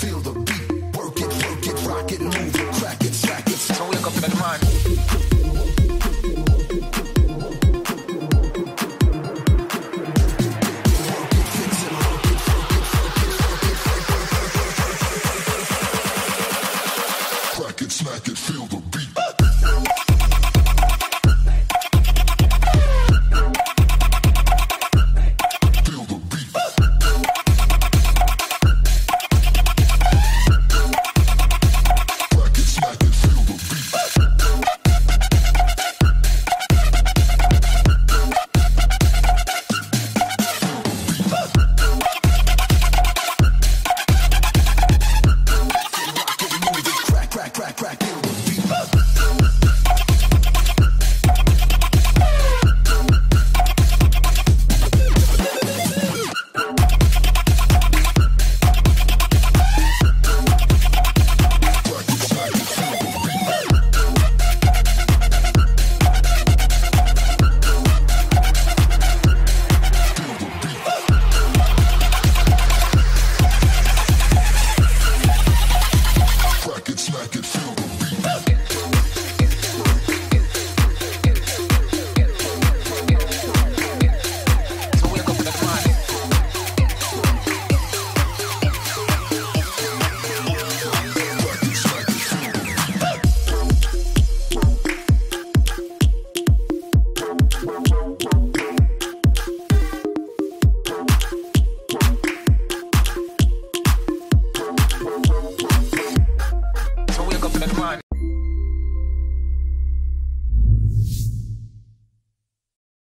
Feel the beat, work it, work it, rock it, move it.